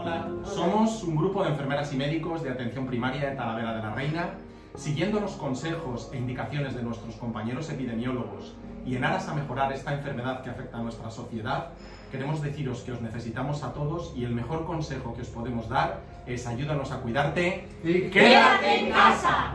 Hola, somos un grupo de enfermeras y médicos de atención primaria en Talavera de la Reina. Siguiendo los consejos e indicaciones de nuestros compañeros epidemiólogos y en aras a mejorar esta enfermedad que afecta a nuestra sociedad, queremos deciros que os necesitamos a todos y el mejor consejo que os podemos dar es ayúdanos a cuidarte y quédate en casa.